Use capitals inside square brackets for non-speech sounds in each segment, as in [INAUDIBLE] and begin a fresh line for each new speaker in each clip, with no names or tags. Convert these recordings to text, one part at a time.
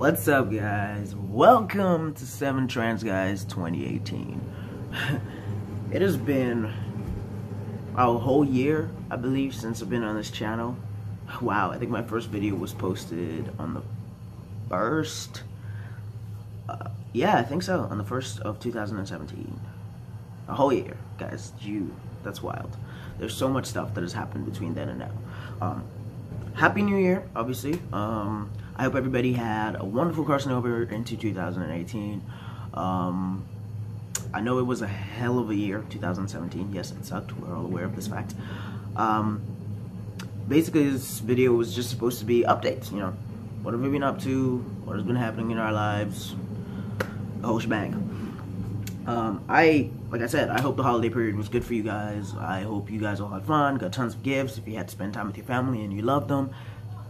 What's up, guys? Welcome to Seven Trans Guys 2018. [LAUGHS] it has been a whole year, I believe, since I've been on this channel. Wow, I think my first video was posted on the first. Uh, yeah, I think so, on the first of 2017. A whole year, guys. You, that's wild. There's so much stuff that has happened between then and now. Um, Happy New Year, obviously. Um, I hope everybody had a wonderful crossing over into 2018. Um, I know it was a hell of a year, 2017. Yes, it sucked. We're all aware of this fact. Um, basically, this video was just supposed to be updates. You know, what have we been up to? What has been happening in our lives? The whole shebang. Um, I, like I said, I hope the holiday period was good for you guys. I hope you guys all had fun, got tons of gifts. If you had to spend time with your family and you loved them,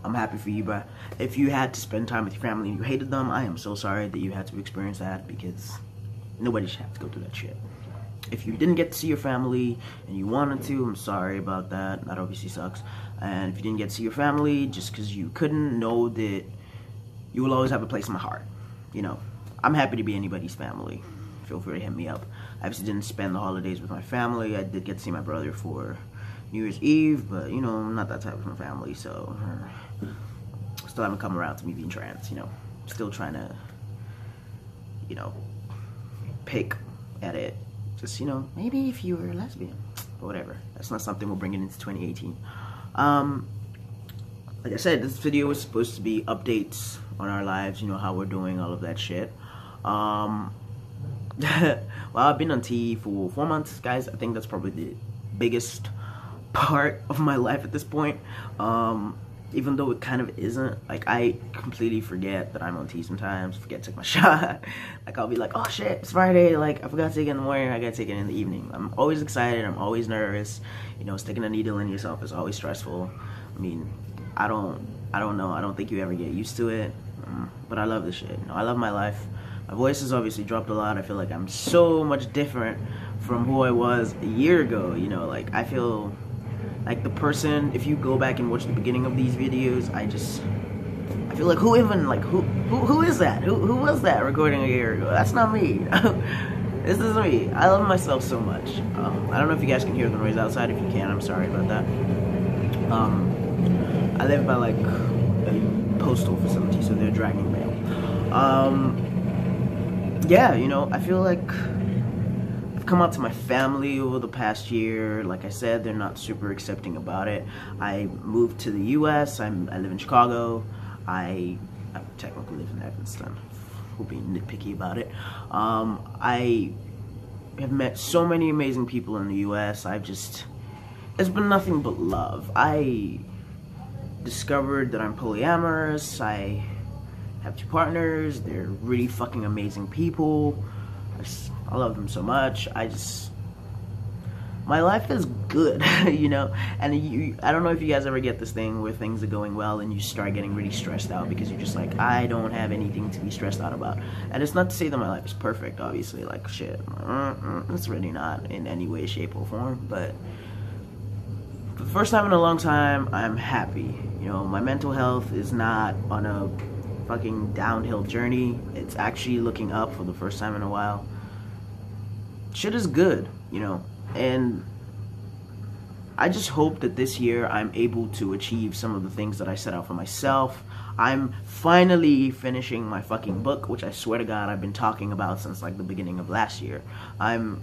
I'm happy for you, but if you had to spend time with your family and you hated them, I am so sorry that you had to experience that because nobody should have to go through that shit. If you didn't get to see your family and you wanted to, I'm sorry about that. That obviously sucks. And if you didn't get to see your family just because you couldn't, know that you will always have a place in my heart. You know, I'm happy to be anybody's family. Feel free to hit me up. I obviously didn't spend the holidays with my family. I did get to see my brother for New Year's Eve, but you know, I'm not that type of family, so still haven't come around to me being trans, you know. Still trying to, you know, pick at it. Just, you know, maybe if you were a lesbian. But whatever. That's not something we'll bring into 2018. Um, like I said, this video was supposed to be updates on our lives, you know, how we're doing, all of that shit. Um, [LAUGHS] well, I've been on T for four months, guys. I think that's probably the biggest part of my life at this point. Um, even though it kind of isn't. Like I completely forget that I'm on T sometimes. Forget to take my [LAUGHS] shot. like I'll be like, oh shit, it's Friday. Like I forgot to take it in the morning. I gotta take it in the evening. I'm always excited. I'm always nervous. You know, sticking a needle in yourself is always stressful. I mean, I don't, I don't know. I don't think you ever get used to it. Um, but I love this shit. You know, I love my life. My voice has obviously dropped a lot. I feel like I'm so much different from who I was a year ago. You know, like I feel like the person if you go back and watch the beginning of these videos i just i feel like who even like who who, who is that? Who, who was that recording a year ago? That's not me. [LAUGHS] This is me. I love myself so much. Um, i don't know if you guys can hear the noise outside. If you can i'm sorry about that. Um, i live by like a postal facility so they're dragging mail um, yeah you know i feel like come out to my family over the past year. Like I said, they're not super accepting about it. I moved to the U.S. I'm, I live in Chicago. I, I technically live in Evanston. We'll be nitpicky about it. Um, I have met so many amazing people in the U.S. I've just, it's been nothing but love. I discovered that I'm polyamorous. I have two partners. They're really fucking amazing people. I love them so much. I just my life is good, [LAUGHS] you know. And you, I don't know if you guys ever get this thing where things are going well and you start getting really stressed out because you're just like, I don't have anything to be stressed out about. And it's not to say that my life is perfect, obviously. Like shit, it's really not in any way, shape, or form. But for the first time in a long time, I'm happy. You know, my mental health is not on a fucking downhill journey. It's actually looking up for the first time in a while shit is good, you know, and I just hope that this year I'm able to achieve some of the things that I set out for myself. I'm finally finishing my fucking book, which I swear to God I've been talking about since like the beginning of last year. I'm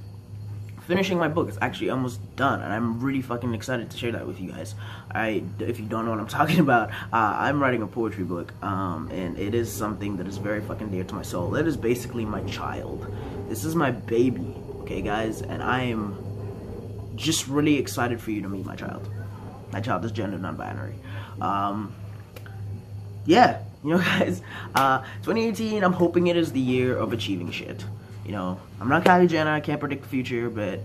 finishing my book. It's actually almost done, and I'm really fucking excited to share that with you guys. I, if you don't know what I'm [LAUGHS] talking about, uh, I'm writing a poetry book, um, and it is something that is very fucking dear to my soul. It is basically my child. This is my baby okay, guys? And I am just really excited for you to meet my child. My child is gender non-binary. Um, yeah, you know, [LAUGHS] guys, uh, 2018, I'm hoping it is the year of achieving shit. You know, I'm not Kylie Jenner, I can't predict the future, but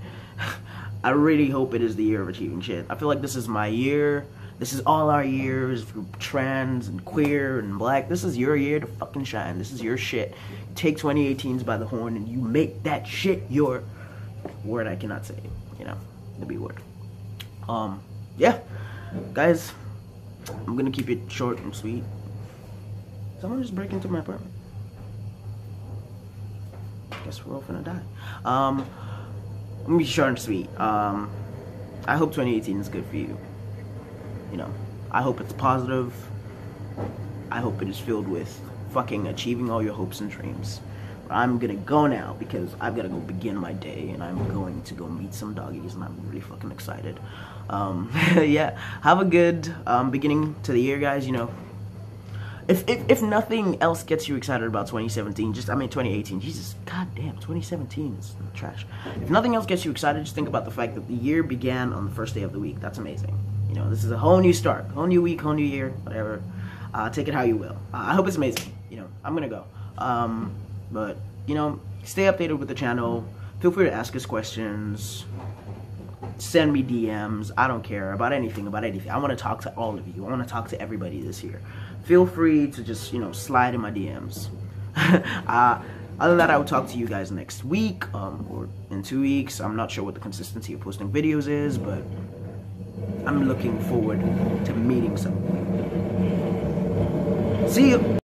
[LAUGHS] I really hope it is the year of achieving shit. I feel like this is my year. This is all our years for trans and queer and black. This is your year to fucking shine. This is your shit. take 2018s by the horn and you make that shit your word I cannot say. You know, the B word. Um, yeah, guys, I'm gonna keep it short and sweet. Someone just break into my apartment. Guess we're all gonna die. Um, let me be short and sweet. Um, I hope 2018 is good for you. You know, I hope it's positive. I hope it is filled with fucking achieving all your hopes and dreams. I'm gonna go now because I've gotta go begin my day and I'm going to go meet some doggies and I'm really fucking excited. Um, [LAUGHS] yeah, have a good um, beginning to the year, guys. You know, if, if if nothing else gets you excited about 2017, just I mean 2018. Jesus, goddamn, 2017 is trash. If nothing else gets you excited, just think about the fact that the year began on the first day of the week. That's amazing. You know, this is a whole new start, whole new week, whole new year, whatever. Uh, take it how you will. Uh, I hope it's amazing. You know, I'm gonna go. Um, but you know, stay updated with the channel. Feel free to ask us questions. Send me DMs. I don't care about anything, about anything. I want to talk to all of you. I want to talk to everybody this year. Feel free to just, you know, slide in my DMs. [LAUGHS] uh, other than that, I will talk to you guys next week um, or in two weeks. I'm not sure what the consistency of posting videos is, but I'm looking forward to meeting someone. See you.